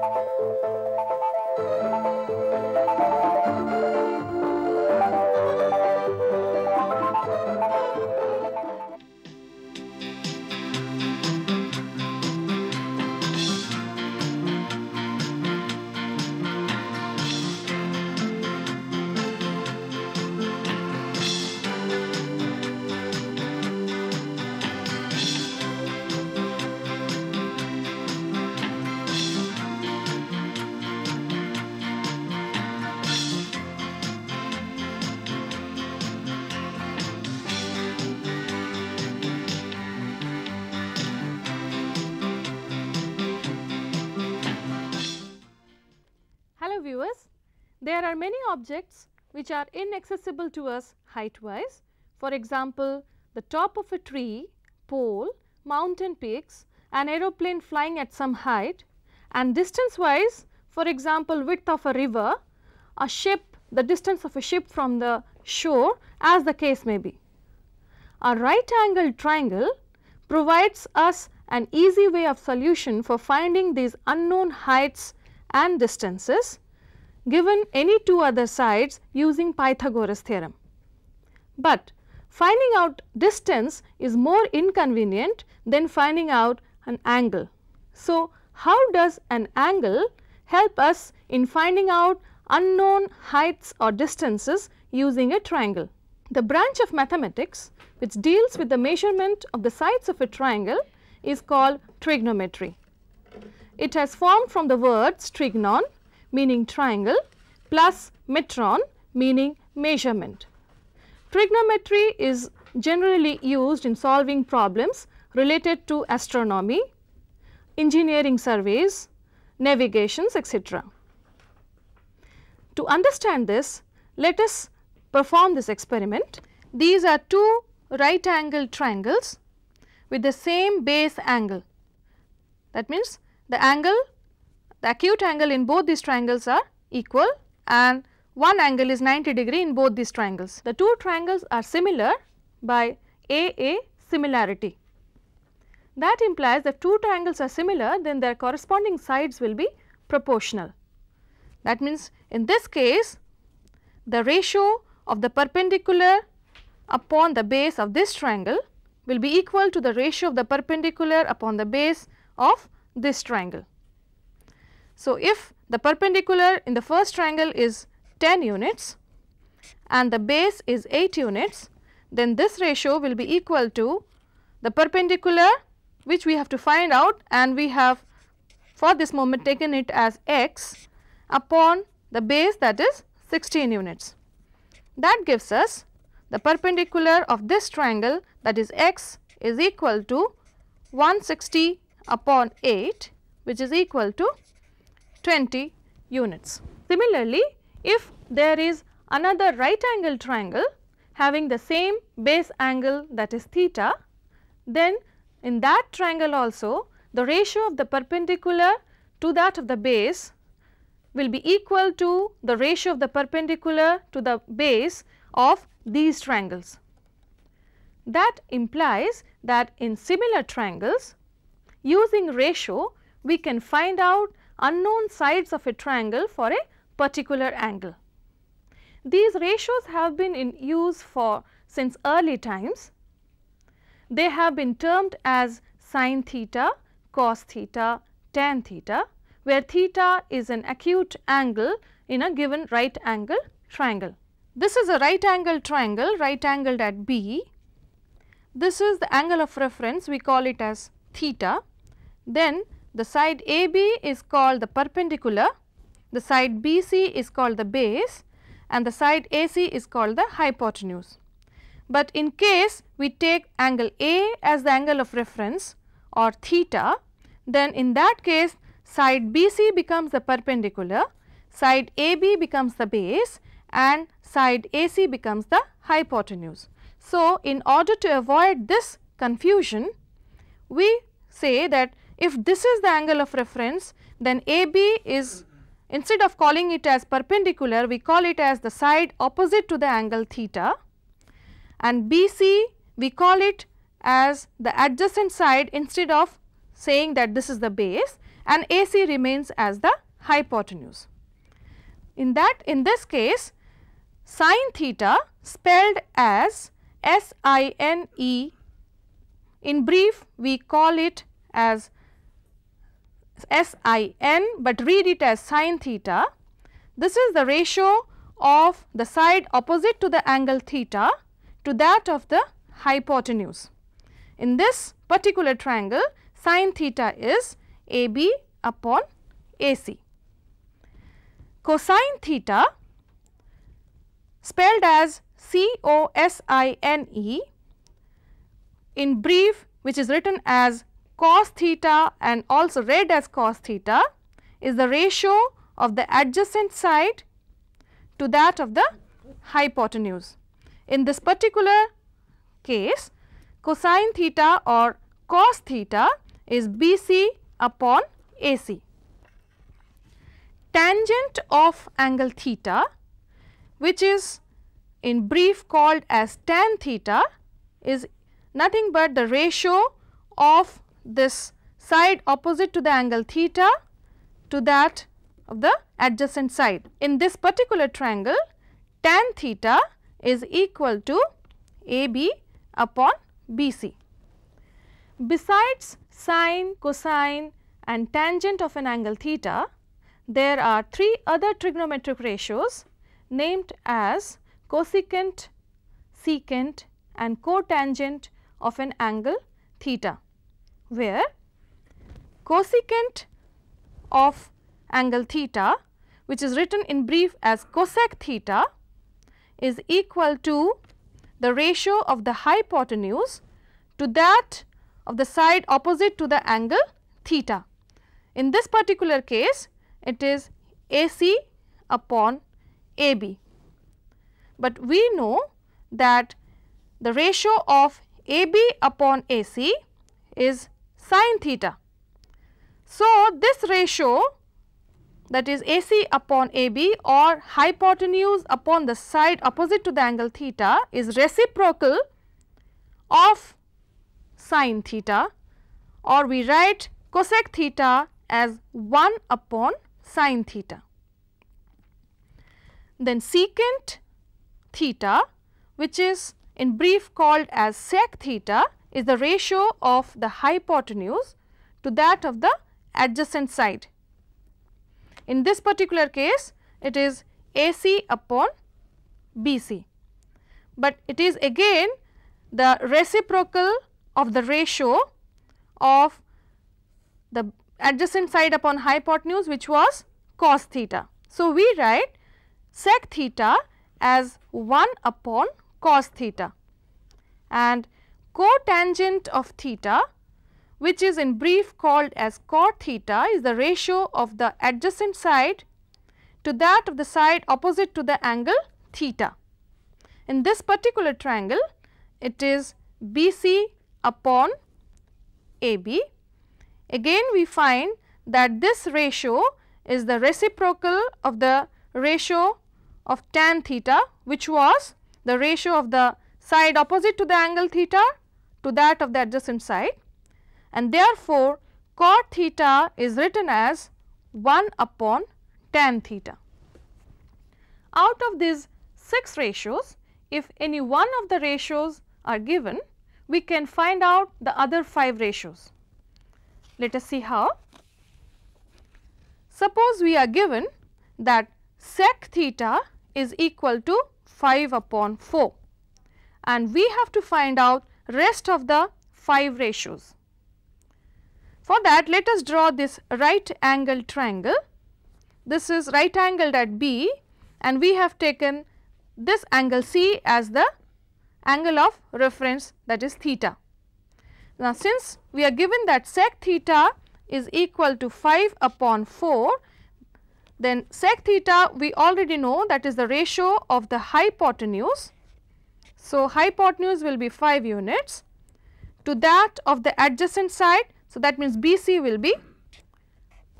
Are many objects which are inaccessible to us height wise. For example, the top of a tree, pole, mountain peaks, an aeroplane flying at some height and distance wise for example, width of a river, a ship, the distance of a ship from the shore as the case may be. A right angled triangle provides us an easy way of solution for finding these unknown heights and distances given any two other sides using Pythagoras theorem. But finding out distance is more inconvenient than finding out an angle. So, how does an angle help us in finding out unknown heights or distances using a triangle? The branch of mathematics which deals with the measurement of the sides of a triangle is called trigonometry. It has formed from the words trigonon meaning triangle plus metron meaning measurement. Trigonometry is generally used in solving problems related to astronomy, engineering surveys, navigations etc. To understand this, let us perform this experiment. These are two right angled triangles with the same base angle. That means, the angle the acute angle in both these triangles are equal and one angle is 90 degree in both these triangles. The two triangles are similar by AA similarity. That implies that two triangles are similar then their corresponding sides will be proportional. That means, in this case the ratio of the perpendicular upon the base of this triangle will be equal to the ratio of the perpendicular upon the base of this triangle. So, if the perpendicular in the first triangle is 10 units and the base is 8 units, then this ratio will be equal to the perpendicular which we have to find out and we have for this moment taken it as x upon the base that is 16 units. That gives us the perpendicular of this triangle that is x is equal to 160 upon 8 which is equal to 20 units. Similarly, if there is another right angle triangle having the same base angle that is theta, then in that triangle also the ratio of the perpendicular to that of the base will be equal to the ratio of the perpendicular to the base of these triangles. That implies that in similar triangles using ratio we can find out unknown sides of a triangle for a particular angle. These ratios have been in use for since early times. They have been termed as sin theta, cos theta, tan theta, where theta is an acute angle in a given right angle triangle. This is a right angle triangle, right angled at B. This is the angle of reference, we call it as theta. Then the side AB is called the perpendicular, the side BC is called the base and the side AC is called the hypotenuse. But in case we take angle A as the angle of reference or theta, then in that case side BC becomes the perpendicular, side AB becomes the base and side AC becomes the hypotenuse. So, in order to avoid this confusion, we say that if this is the angle of reference, then AB is instead of calling it as perpendicular, we call it as the side opposite to the angle theta and BC we call it as the adjacent side instead of saying that this is the base and AC remains as the hypotenuse. In that in this case sine theta spelled as S I N E in brief we call it as S I N, but read it as sine theta. This is the ratio of the side opposite to the angle theta to that of the hypotenuse. In this particular triangle sine theta is AB upon AC. Cosine theta spelled as C O S I N E in brief which is written as cos theta and also read as cos theta is the ratio of the adjacent side to that of the hypotenuse. In this particular case cosine theta or cos theta is BC upon AC. Tangent of angle theta which is in brief called as tan theta is nothing but the ratio of this side opposite to the angle theta to that of the adjacent side. In this particular triangle tan theta is equal to AB upon BC. Besides sine, cosine and tangent of an angle theta, there are three other trigonometric ratios named as cosecant, secant and cotangent of an angle theta where cosecant of angle theta which is written in brief as cosec theta is equal to the ratio of the hypotenuse to that of the side opposite to the angle theta. In this particular case it is AC upon AB, but we know that the ratio of AB upon AC is sine theta. So, this ratio that is AC upon AB or hypotenuse upon the side opposite to the angle theta is reciprocal of sine theta or we write cosec theta as 1 upon sine theta. Then secant theta which is in brief called as sec theta is the ratio of the hypotenuse to that of the adjacent side. In this particular case it is AC upon BC, but it is again the reciprocal of the ratio of the adjacent side upon hypotenuse which was cos theta. So, we write sec theta as 1 upon cos theta and cotangent of theta which is in brief called as cot theta is the ratio of the adjacent side to that of the side opposite to the angle theta. In this particular triangle it is BC upon AB. Again we find that this ratio is the reciprocal of the ratio of tan theta which was the ratio of the side opposite to the angle theta to that of the adjacent side and therefore, cot theta is written as 1 upon tan theta. Out of these 6 ratios, if any one of the ratios are given, we can find out the other 5 ratios. Let us see how. Suppose we are given that sec theta is equal to 5 upon 4 and we have to find out rest of the 5 ratios. For that let us draw this right angle triangle. This is right angled at B and we have taken this angle C as the angle of reference that is theta. Now, since we are given that sec theta is equal to 5 upon 4, then sec theta we already know that is the ratio of the hypotenuse so, hypotenuse will be 5 units to that of the adjacent side. So, that means BC will be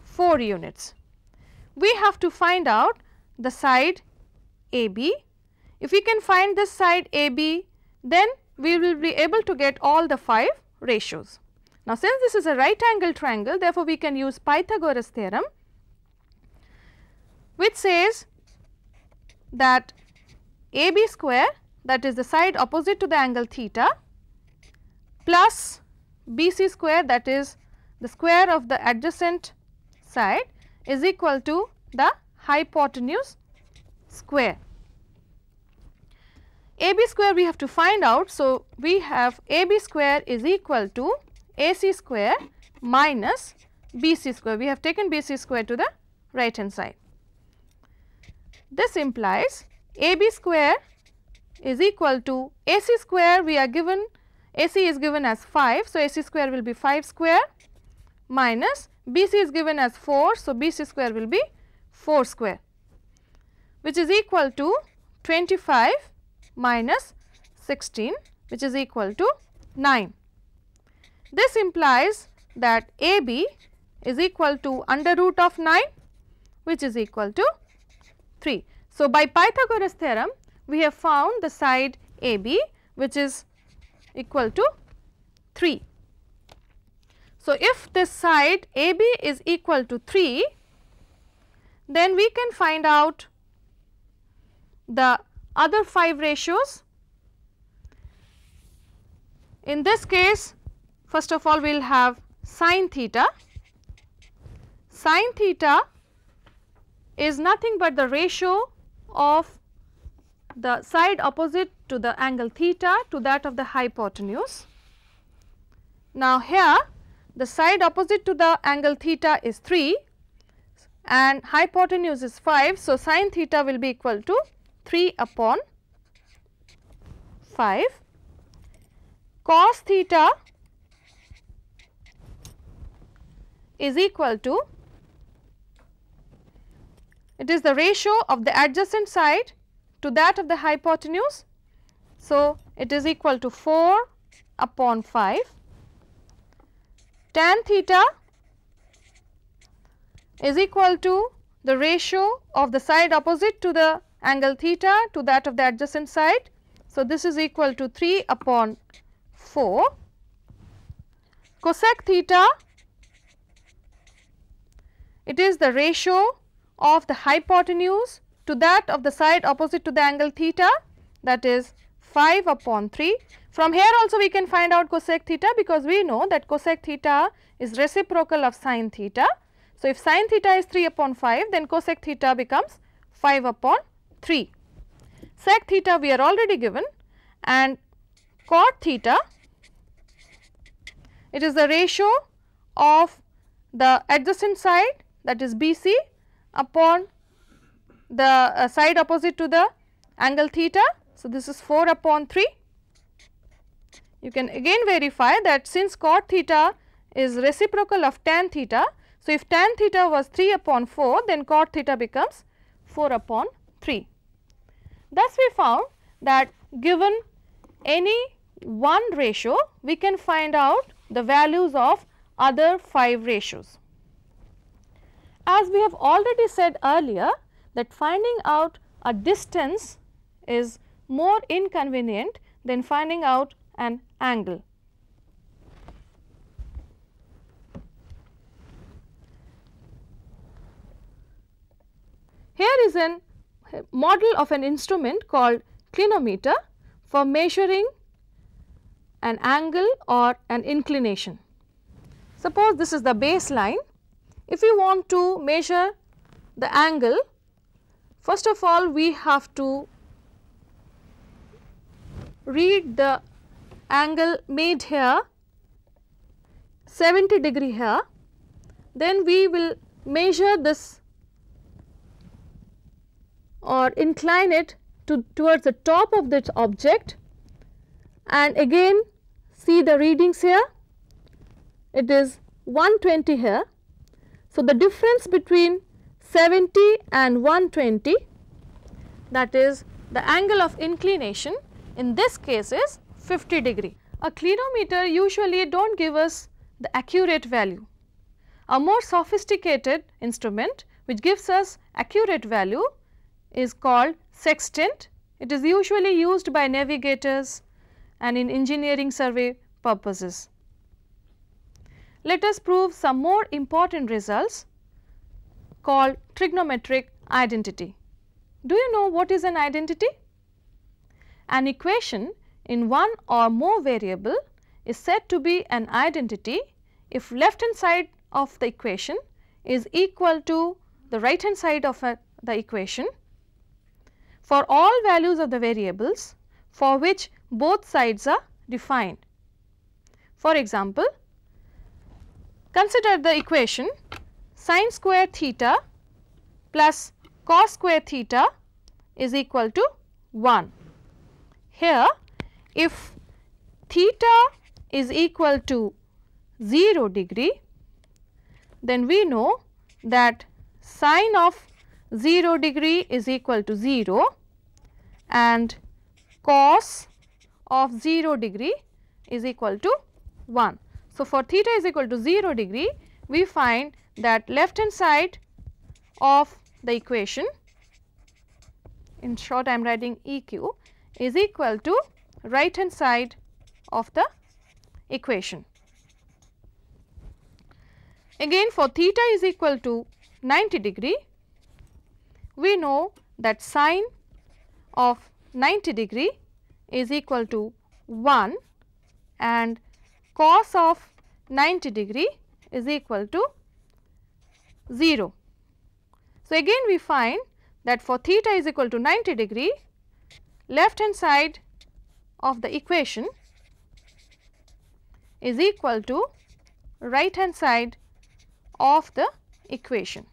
4 units. We have to find out the side AB. If we can find this side AB, then we will be able to get all the 5 ratios. Now, since this is a right angle triangle therefore, we can use Pythagoras theorem which says that AB square that is the side opposite to the angle theta plus BC square that is the square of the adjacent side is equal to the hypotenuse square. AB square we have to find out. So, we have AB square is equal to AC square minus BC square. We have taken BC square to the right hand side. This implies AB square is equal to AC square we are given AC is given as 5. So, AC square will be 5 square minus BC is given as 4. So, BC square will be 4 square which is equal to 25 minus 16 which is equal to 9. This implies that AB is equal to under root of 9 which is equal to 3. So, by Pythagoras theorem we have found the side AB which is equal to 3. So, if this side AB is equal to 3 then we can find out the other 5 ratios. In this case first of all we will have sine theta. Sine theta is nothing but the ratio of the side opposite to the angle theta to that of the hypotenuse. Now, here the side opposite to the angle theta is 3 and hypotenuse is 5. So, sine theta will be equal to 3 upon 5 cos theta is equal to it is the ratio of the adjacent side to that of the hypotenuse. So, it is equal to 4 upon 5 tan theta is equal to the ratio of the side opposite to the angle theta to that of the adjacent side. So, this is equal to 3 upon 4 cosec theta it is the ratio of the hypotenuse to that of the side opposite to the angle theta that is 5 upon 3. From here also we can find out cosec theta because we know that cosec theta is reciprocal of sine theta. So, if sine theta is 3 upon 5 then cosec theta becomes 5 upon 3. Sec theta we are already given and cot theta it is the ratio of the adjacent side that is BC upon the uh, side opposite to the angle theta. So, this is 4 upon 3. You can again verify that since cot theta is reciprocal of tan theta. So, if tan theta was 3 upon 4 then cot theta becomes 4 upon 3. Thus, we found that given any one ratio we can find out the values of other 5 ratios. As we have already said earlier that finding out a distance is more inconvenient than finding out an angle. Here is a eh, model of an instrument called clinometer for measuring an angle or an inclination. Suppose this is the baseline. If you want to measure the angle, first of all we have to read the angle made here 70 degree here, then we will measure this or incline it to towards the top of this object. And again see the readings here. It is 120 here. So, the difference between 70 and 120 that is the angle of inclination in this case is 50 degree. A clinometer usually do not give us the accurate value. A more sophisticated instrument which gives us accurate value is called sextant. It is usually used by navigators and in engineering survey purposes. let us prove some more important results called trigonometric identity. Do you know what is an identity? An equation in one or more variable is said to be an identity if left hand side of the equation is equal to the right hand side of a, the equation for all values of the variables for which both sides are defined. For example, consider the equation sine square theta plus cos square theta is equal to 1. Here if theta is equal to 0 degree then we know that sine of 0 degree is equal to 0 and cos of 0 degree is equal to 1. So, for theta is equal to 0 degree we find that left hand side of the equation in short I am writing EQ is equal to right hand side of the equation. Again for theta is equal to 90 degree, we know that sine of 90 degree is equal to 1 and cos of 90 degree is equal to 0. So, again we find that for theta is equal to 90 degree, left hand side of the equation is equal to right hand side of the equation.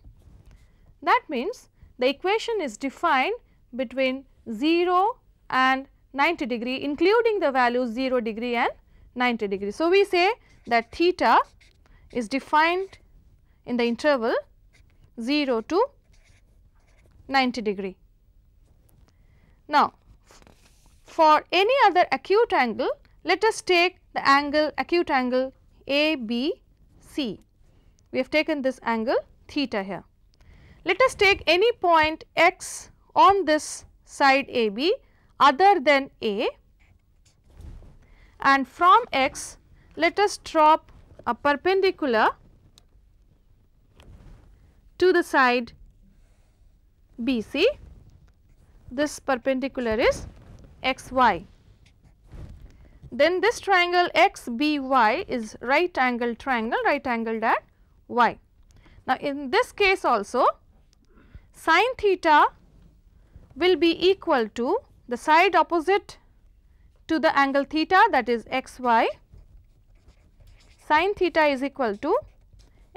That means, the equation is defined between 0 and 90 degree including the values 0 degree and 90 degree. So, we say that theta is defined in the interval 0 to 90 degree. Now, for any other acute angle, let us take the angle acute angle ABC. We have taken this angle theta here. Let us take any point x on this side AB other than A and from x let us drop a perpendicular to the side BC. This perpendicular is xy. Then this triangle XBY is right angle triangle, right angled at y. Now, in this case also sine theta will be equal to the side opposite to the angle theta that is xy. Sine theta is equal to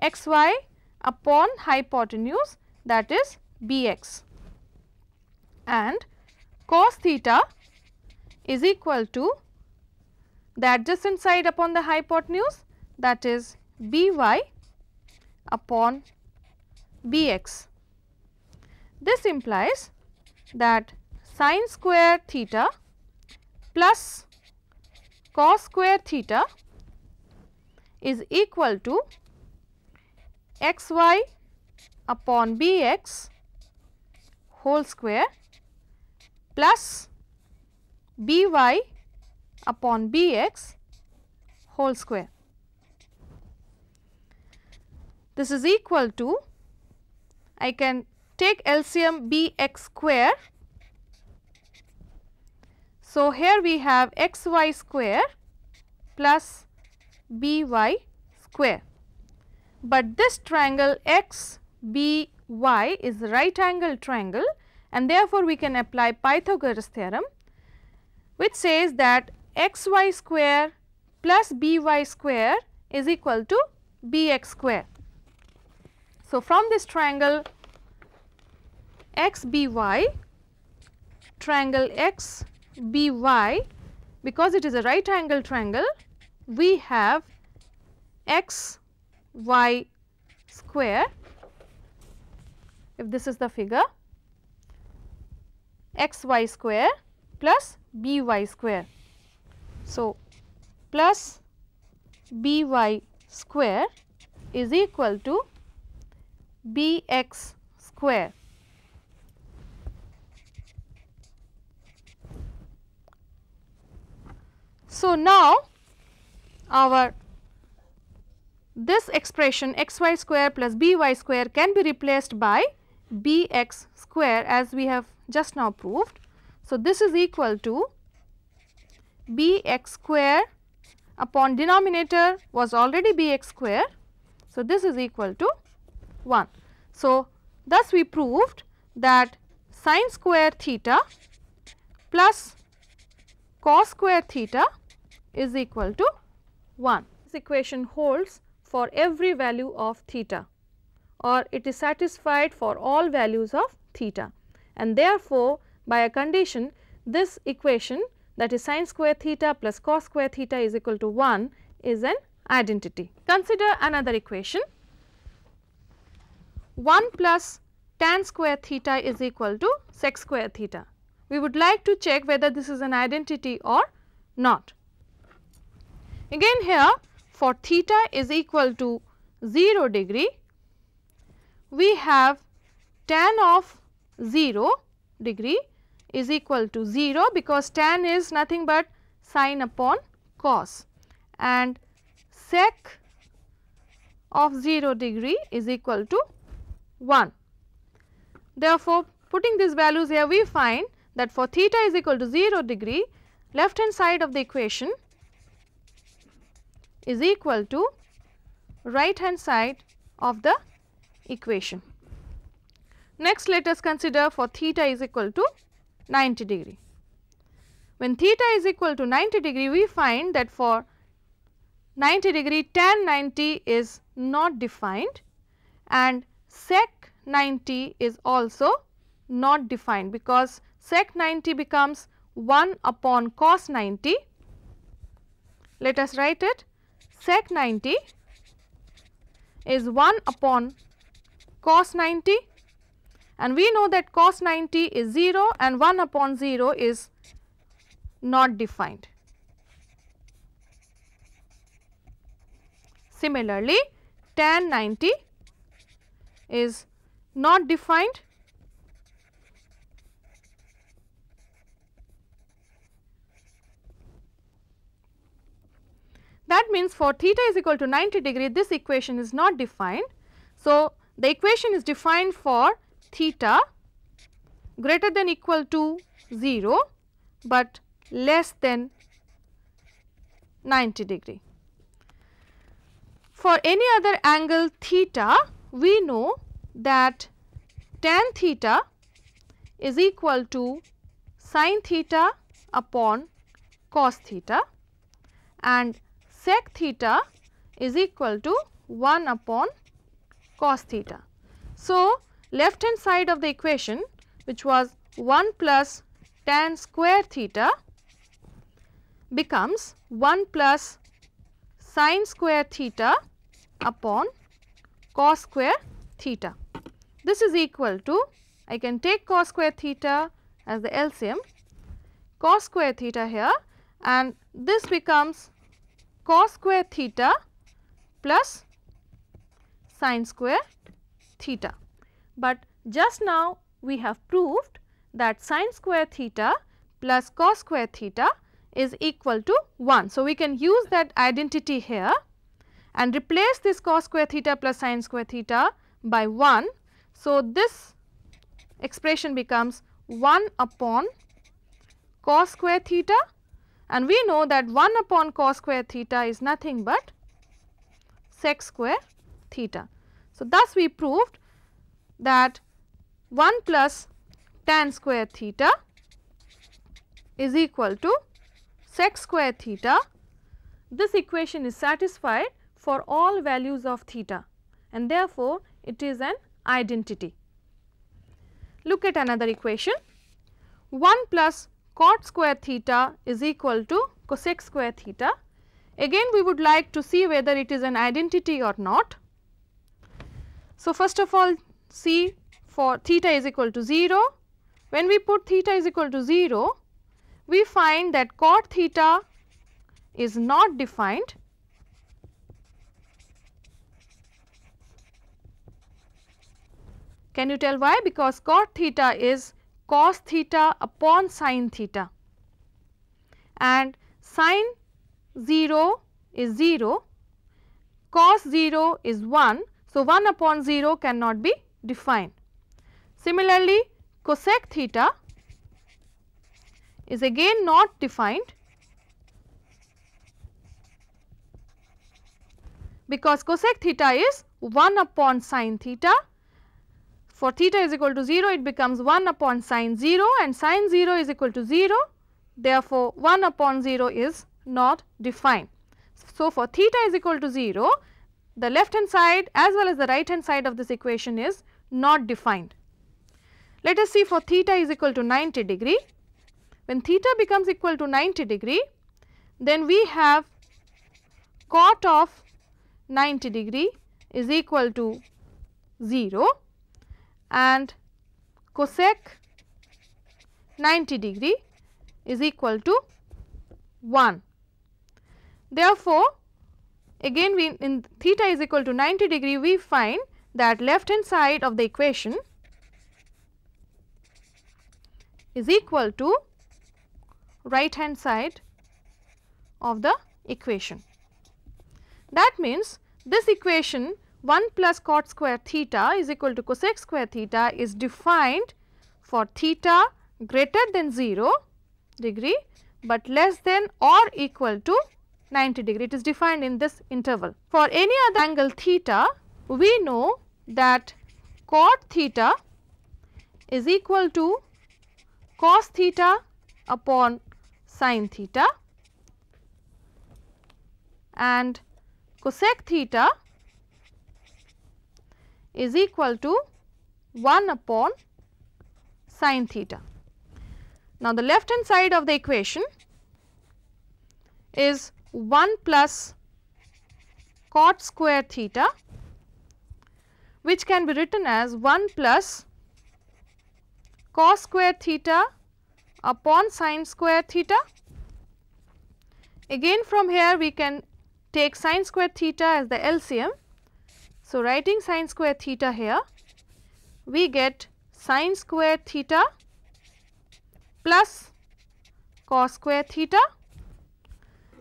xy upon hypotenuse that is bx and cos theta is equal to the adjacent side upon the hypotenuse that is by upon bx. This implies that sine square theta plus cos square theta is equal to xy upon bx whole square plus by upon bx whole square. This is equal to I can take LCM bx square. So, here we have xy square plus by square, but this triangle x b y is right angle triangle and therefore, we can apply Pythagoras theorem which says that xy square plus by square is equal to bx square. So, from this triangle xby, triangle xby because it is a right angle triangle we have x y square if this is the figure x y square plus b y square. So, plus b y square is equal to b x square. So, now our this expression xy square plus by square can be replaced by bx square as we have just now proved. So, this is equal to bx square upon denominator was already bx square. So, this is equal to 1. So, thus we proved that sine square theta plus cos square theta is equal to 1. This equation holds for every value of theta or it is satisfied for all values of theta and therefore, by a condition this equation that is sine square theta plus cos square theta is equal to 1 is an identity. Consider another equation 1 plus tan square theta is equal to sec square theta. We would like to check whether this is an identity or not. Again here for theta is equal to 0 degree, we have tan of 0 degree is equal to 0 because tan is nothing but sine upon cos and sec of 0 degree is equal to 1. Therefore, putting these values here we find that for theta is equal to 0 degree left hand side of the equation is equal to right hand side of the equation. Next let us consider for theta is equal to 90 degree. When theta is equal to 90 degree we find that for 90 degree tan 90 is not defined and sec 90 is also not defined because sec 90 becomes 1 upon cos 90. Let us write it sec 90 is 1 upon cos 90 and we know that cos 90 is 0 and 1 upon 0 is not defined. Similarly, tan 90 is not defined That means for theta is equal to 90 degree this equation is not defined. So, the equation is defined for theta greater than equal to 0, but less than 90 degree. For any other angle theta, we know that tan theta is equal to sine theta upon cos theta and sec theta is equal to 1 upon cos theta. So, left hand side of the equation which was 1 plus tan square theta becomes 1 plus sine square theta upon cos square theta. This is equal to I can take cos square theta as the LCM cos square theta here and this becomes cos square theta plus sine square theta. But just now we have proved that sine square theta plus cos square theta is equal to 1. So, we can use that identity here and replace this cos square theta plus sine square theta by 1. So, this expression becomes 1 upon cos square theta and we know that 1 upon cos square theta is nothing but sec square theta. So, thus we proved that 1 plus tan square theta is equal to sec square theta. This equation is satisfied for all values of theta and therefore, it is an identity. Look at another equation 1 plus cot square theta is equal to cosec square theta. Again we would like to see whether it is an identity or not. So, first of all see for theta is equal to 0. When we put theta is equal to 0, we find that cot theta is not defined. Can you tell why? Because cot theta is cos theta upon sin theta and sin 0 is 0 cos 0 is 1. So, 1 upon 0 cannot be defined. Similarly, cosec theta is again not defined because cosec theta is 1 upon sin theta. For theta is equal to 0 it becomes 1 upon sin 0 and sin 0 is equal to 0 therefore 1 upon 0 is not defined. So, for theta is equal to 0 the left hand side as well as the right hand side of this equation is not defined. Let us see for theta is equal to 90 degree. When theta becomes equal to 90 degree then we have cot of 90 degree is equal to 0 and cosec 90 degree is equal to 1. Therefore, again we in theta is equal to 90 degree we find that left hand side of the equation is equal to right hand side of the equation. That means, this equation 1 plus cot square theta is equal to cosec square theta is defined for theta greater than 0 degree, but less than or equal to 90 degree. It is defined in this interval. For any other angle theta, we know that cot theta is equal to cos theta upon sin theta and cosec theta is equal to 1 upon sin theta. Now, the left hand side of the equation is 1 plus cot square theta which can be written as 1 plus cos square theta upon sin square theta. Again from here we can take sin square theta as the LCM. So, writing sin square theta here, we get sin square theta plus cos square theta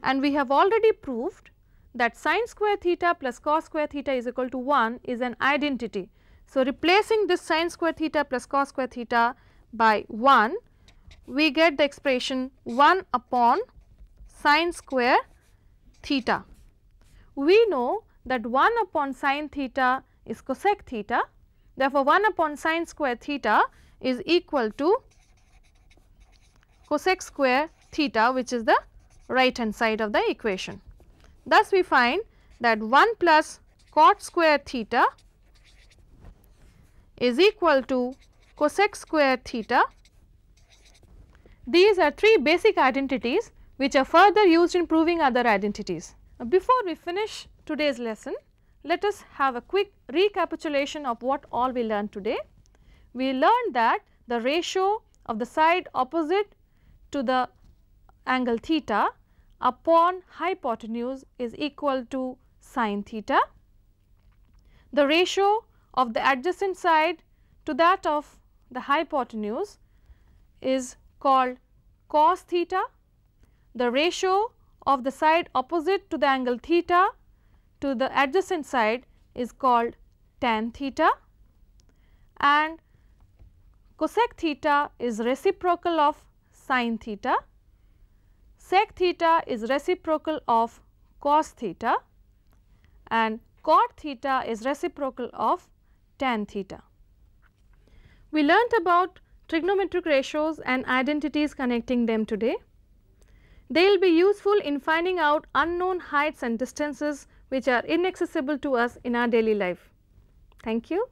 and we have already proved that sin square theta plus cos square theta is equal to 1 is an identity. So, replacing this sin square theta plus cos square theta by 1, we get the expression 1 upon sin square theta we know that 1 upon sin theta is cosec theta. Therefore, 1 upon sin square theta is equal to cosec square theta which is the right hand side of the equation. Thus, we find that 1 plus cot square theta is equal to cosec square theta. These are three basic identities which are further used in proving other identities. Before we finish today's lesson, let us have a quick recapitulation of what all we learned today. We learned that the ratio of the side opposite to the angle theta upon hypotenuse is equal to sin theta. The ratio of the adjacent side to that of the hypotenuse is called cos theta. The ratio of the side opposite to the angle theta to the adjacent side is called tan theta and cosec theta is reciprocal of sin theta, sec theta is reciprocal of cos theta and cot theta is reciprocal of tan theta. We learnt about trigonometric ratios and identities connecting them today. They will be useful in finding out unknown heights and distances which are inaccessible to us in our daily life. Thank you.